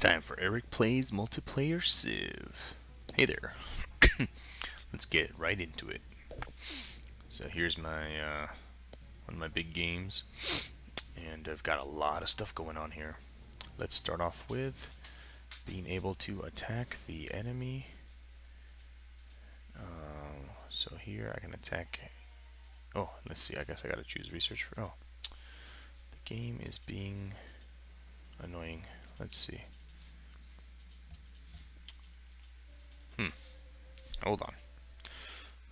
time for Eric Plays Multiplayer Civ. Hey there. Let's get right into it. So here's my uh, one of my big games, and I've got a lot of stuff going on here. Let's start off with being able to attack the enemy. Uh, so here I can attack. Oh, let's see. I guess I gotta choose research for. Oh, the game is being annoying. Let's see. Hold on.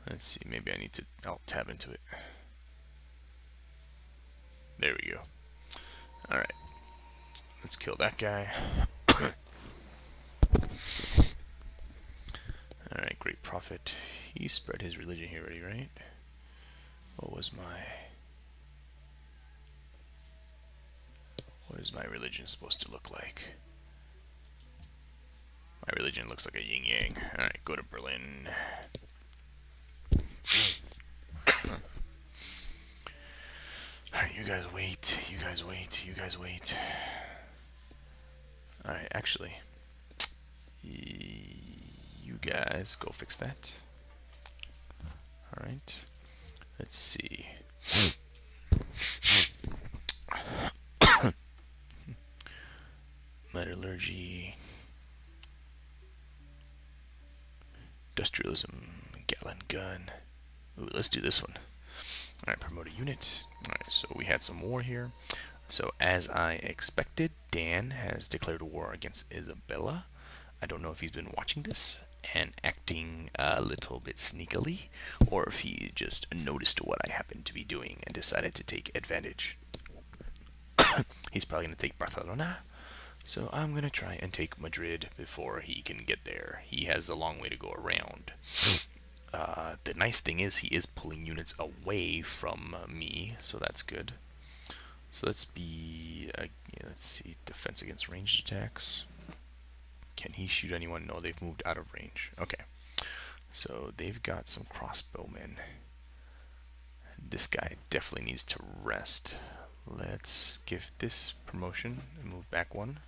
Let's see. Maybe I need to. I'll tab into it. There we go. All right. Let's kill that guy. Alright, great prophet. He spread his religion here already, right? What was my... What is my religion supposed to look like? My religion looks like a yin-yang. Alright, go to Berlin. Alright, you guys wait. You guys wait. You guys wait. Alright, actually, you guys go fix that. Alright, let's see. Metallurgy, industrialism, Gatling gun. Ooh, let's do this one. Alright, promote a unit. Alright, so we had some war here. So as I expected, Dan has declared war against Isabella. I don't know if he's been watching this and acting a little bit sneakily, or if he just noticed what I happened to be doing and decided to take advantage. he's probably going to take Barcelona, so I'm going to try and take Madrid before he can get there. He has a long way to go around. Uh, the nice thing is he is pulling units away from me, so that's good. So let's be, uh, let's see, defense against ranged attacks. Can he shoot anyone? No, they've moved out of range. Okay. So they've got some crossbowmen. This guy definitely needs to rest. Let's give this promotion and move back one.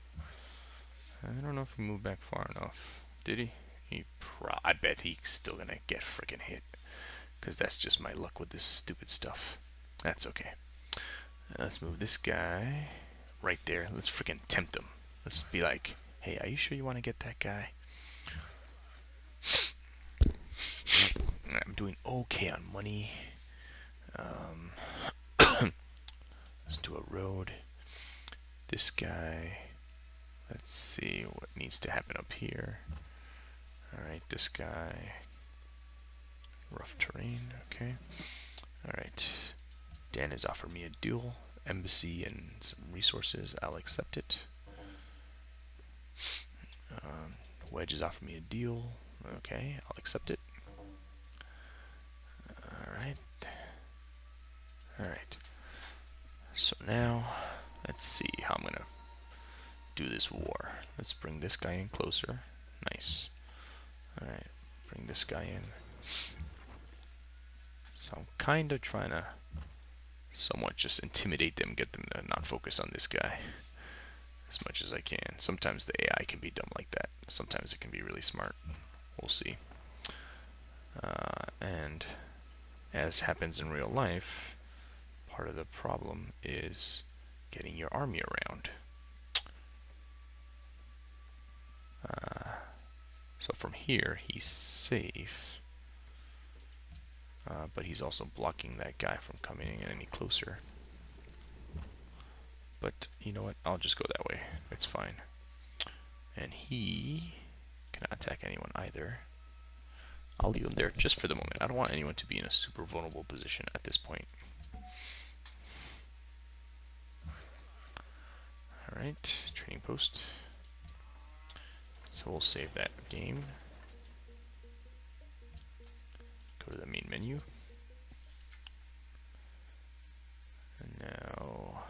I don't know if he moved back far enough. Did he? He pro I bet he's still gonna get freaking hit. Because that's just my luck with this stupid stuff. That's okay. Let's move this guy right there. Let's freaking tempt him. Let's be like, hey, are you sure you want to get that guy? I'm doing okay on money. Um, let's do a road. This guy. Let's see what needs to happen up here. Alright, this guy. Rough terrain, okay. Alright. Dan has offered me a deal, embassy and some resources. I'll accept it. Um, Wedge has offered me a deal. Okay, I'll accept it. Alright. Alright. So now, let's see how I'm going to do this war. Let's bring this guy in closer. Nice. Alright, bring this guy in. So I'm kind of trying to somewhat just intimidate them, get them to not focus on this guy as much as I can. Sometimes the AI can be dumb like that. Sometimes it can be really smart. We'll see. Uh, and as happens in real life, part of the problem is getting your army around. So from here, he's safe. Uh, but he's also blocking that guy from coming in any closer. But you know what? I'll just go that way. It's fine. And he cannot attack anyone either. I'll leave him there just for the moment. I don't want anyone to be in a super vulnerable position at this point. Alright, training post. So we'll save that game. Go to the main menu. And now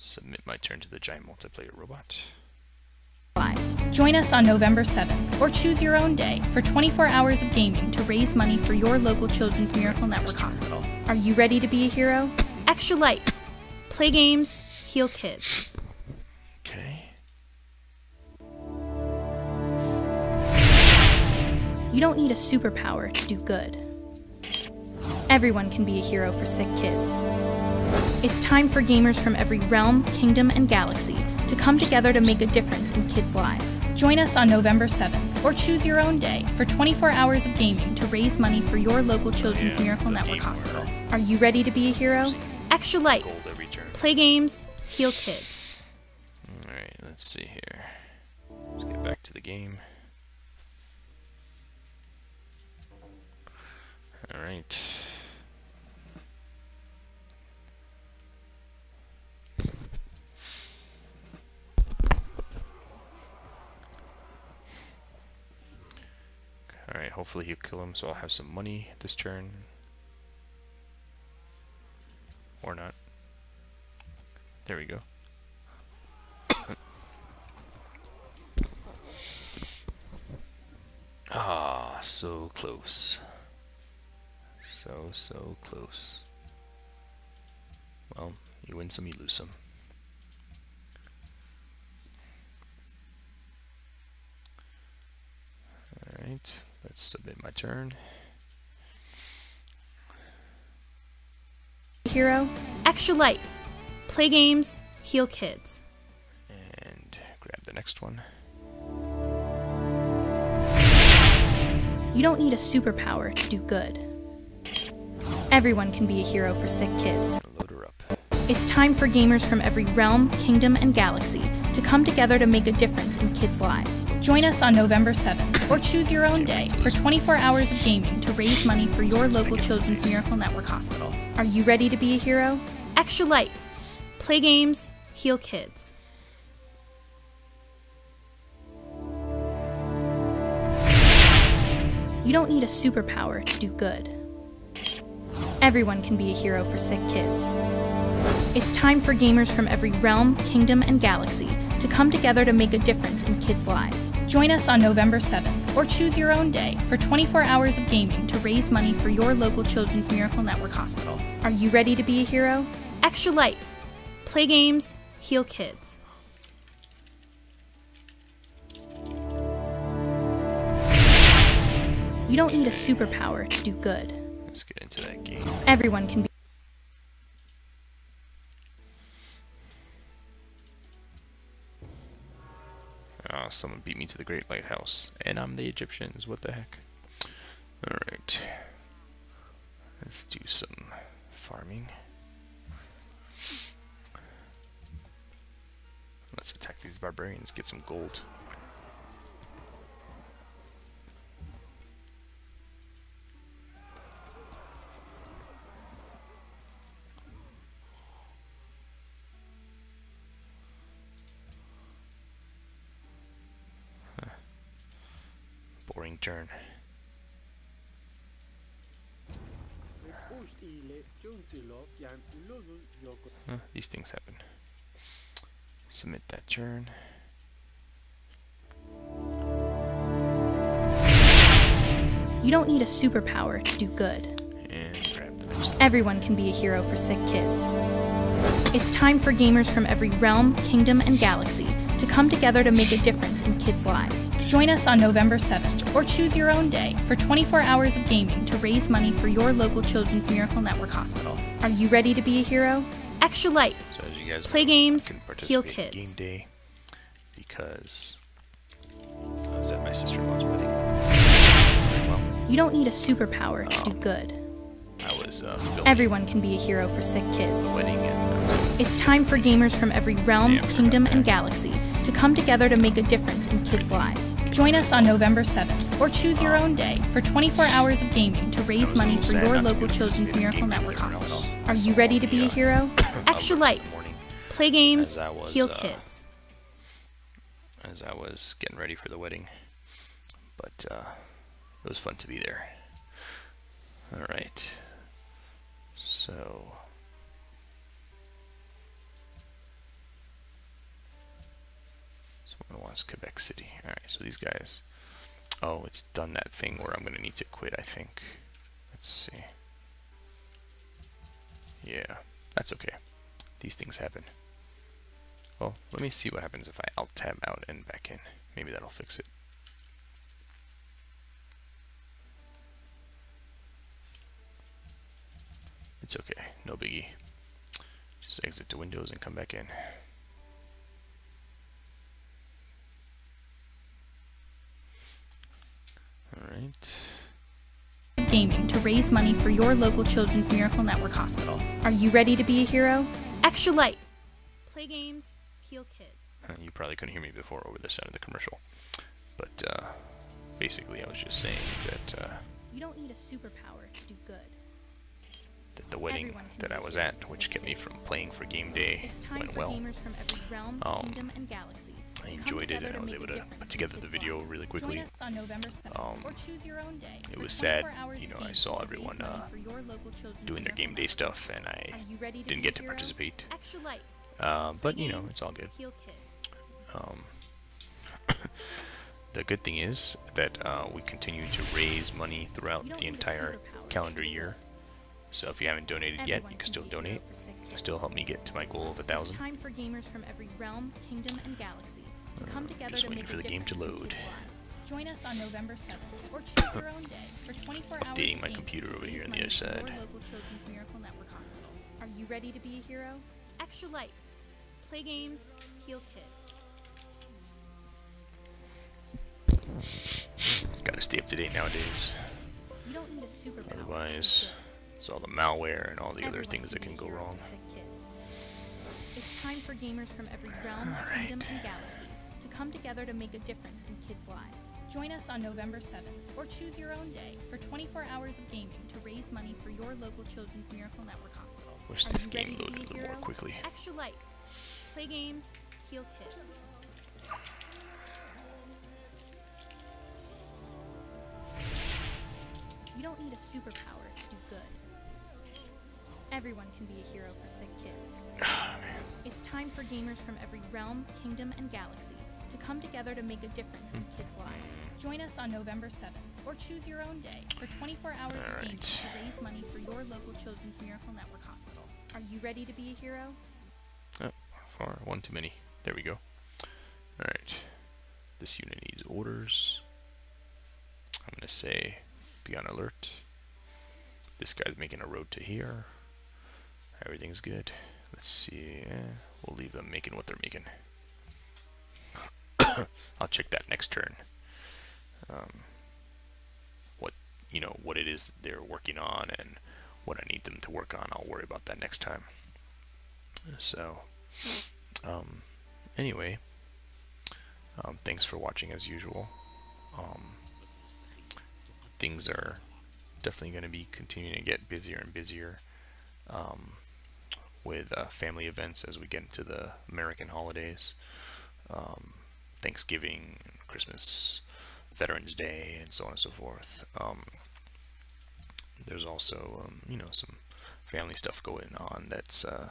submit my turn to the giant multiplayer robot. Join us on November 7th, or choose your own day for 24 hours of gaming to raise money for your local Children's Miracle Network hospital. Are you ready to be a hero? Extra life. Play games, heal kids. Okay. You don't need a superpower to do good. Everyone can be a hero for sick kids. It's time for gamers from every realm, kingdom, and galaxy to come together to make a difference in kids' lives. Join us on November 7th, or choose your own day for 24 hours of gaming to raise money for your local Children's Yeah, Miracle Network Hospital. Are you ready to be a hero? Extra Life. Gold every turn. Play games, heal kids. Alright, let's see here. Let's get back to the game. Alright. Alright, hopefully he'll kill him so I'll have some money this turn. Or not. There we go. Ah, so close. So, so close. Well, you win some, you lose some. Alright, let's submit my turn. Hero, extra life. Play games, heal kids. And grab the next one. You don't need a superpower to do good. Everyone can be a hero for sick kids. Load her up. It's time for gamers from every realm, kingdom, and galaxy to come together to make a difference in kids' lives. Join us on November 7th, or choose your own day for 24 hours of gaming to raise money for your local Children's Miracle Network Hospital. Are you ready to be a hero? Extra Life. Play games, heal kids. You don't need a superpower to do good. Everyone can be a hero for sick kids. It's time for gamers from every realm, kingdom, and galaxy to come together to make a difference in kids' lives. Join us on November 7th, or choose your own day for 24 hours of gaming to raise money for your local Children's Miracle Network Hospital. Are you ready to be a hero? Extra Life. Play games, heal kids. You don't need a superpower to do good. Get into that game. Everyone can be. Ah, someone beat me to the Great Lighthouse. And I'm the Egyptians. What the heck? Alright. Let's do some farming. Let's attack these barbarians, get some gold. Turn. Huh, these things happen. Submit that turn. You don't need a superpower to do good. And grab the next one. Everyone can be a hero for sick kids. It's time for gamers from every realm, kingdom, and galaxy to come together to make a difference in kids' lives. Join us on November 7th, or choose your own day for 24 hours of gaming to raise money for your local Children's Miracle Network Hospital. Are you ready to be a hero? Extra Life. So as you guys Play know, games, heal participate in kids. game day because I was at my sister-in-law's wedding. Well. You don't need a superpower to do good. I was uh, Everyone can be a hero for sick kids. wedding and I was It's time for gamers from every realm, kingdom, and galaxy to come together to make a difference in kids' lives. Join us on November 7th, or choose your own day for 24 hours of gaming to raise money for your local be able to Children's Miracle Network Hospital. Are you ready to be a hero? Extra Life. Play games, was, heal uh, kids. as I was getting ready for the wedding. But uh, it was fun to be there. All right. So Where was Quebec City? All right, so these guys. Oh, it's done that thing where I'm going to need to quit, I think. Let's see. Yeah, that's okay. These things happen. Well, let me see what happens if I alt-tab out and back in. Maybe that'll fix it. It's okay, no biggie. Just exit to Windows and come back in. Alright. Gaming to raise money for your local Children's Miracle Network hospital. Are you ready to be a hero? Extra Life. Play games, heal kids. You probably couldn't hear me before over the sound of the commercial. But uh, basically, I was just saying that, uh, You don't need a superpower to do good. that the wedding that I was at, which kept me from playing for game day, It's time went for well. gamers from every realm, Um, kingdom, and galaxy. I enjoyed it, and I was able to put together the video really quickly. us on November 7th, Um, or choose your own day it was sad, you know, I saw everyone, uh, for your local Children's doing their game day stuff, and I you ready to didn't get to participate. Uh, but you know, it's all good. Um, the good thing is that uh, we continue to raise money throughout the entire calendar year. So if you haven't donated yet, you can still be a hero donate. Still help me get to my goal of a thousand. time for gamers from every realm, kingdom, and galaxy to come together just to waiting make for the game to load. Join us on November 7th, or choose your own day for 24 hours. Updating my computer over here on the other side. local Children's Miracle Network Hospital. Are you ready to be a hero? Extra life. Play games, heal kids. Gotta stay up to date nowadays. You don't need a superpower. Otherwise, it's all the malware and all the other things that can go wrong. for sick kids. It's time for gamers from every realm, kingdom, and galaxy to come together to make a difference in kids' lives. Join us on November 7th, or choose your own day for 24 hours of gaming to raise money for your local Children's Miracle Network hospital. Wish Are this game loaded a little more quickly. Extra life. Play games, heal kids. You don't need a superpower to do good. Everyone can be a hero for sick kids. Ah, it's time for gamers from every realm, kingdom, and galaxy to come together to make a difference in kids' lives. Join us on November 7th, or choose your own day for 24 hours of gaming Alright. to raise money for your local Children's Miracle Network hospital. Are you ready to be a hero? Oh, far one too many. There we go. Alright. This unit needs orders. I'm gonna say be on alert. This guy's making a road to here. Everything's good. Let's see. eh, we'll leave them making what they're making. I'll check that next turn. Um, what you know, what it is they're working on and what I need them to work on. I'll worry about that next time. So, um, anyway, um, thanks for watching as usual. Um, things are definitely going to be continuing to get busier and busier um, with uh, family events as we get into the American holidays, um, Thanksgiving, Christmas, Veterans Day, and so on and so forth. Um, there's also, um, you know, some family stuff going on that's uh,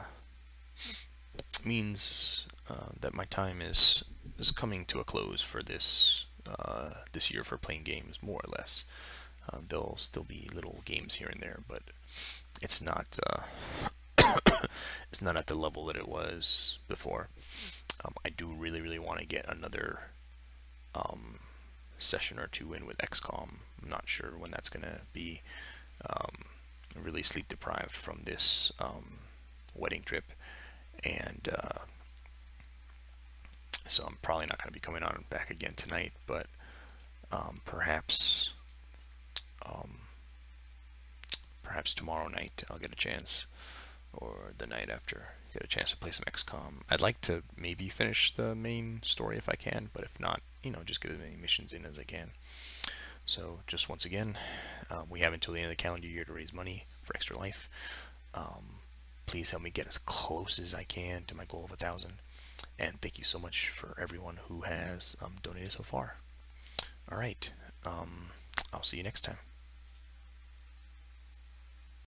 means uh, that my time is is coming to a close for this uh, this year for playing games, more or less. Uh, there'll still be little games here and there, but it's not uh, it's not at the level that it was before. Um, I do really, really want to get another um, session or two in with XCOM. I'm not sure when that's gonna be. Um, really sleep deprived from this um, wedding trip, and uh, so I'm probably not going to be coming on back again tonight. But um, perhaps, um, perhaps tomorrow night I'll get a chance, or the night after get a chance to play some XCOM. I'd like to maybe finish the main story if I can, but if not, you know, just get as many missions in as I can. So just once again, um, we have until the end of the calendar year to raise money for Extra Life. Um, please help me get as close as I can to my goal of a thousand. And thank you so much for everyone who has um, donated so far. All right, um, I'll see you next time.